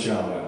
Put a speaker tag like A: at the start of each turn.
A: Drowning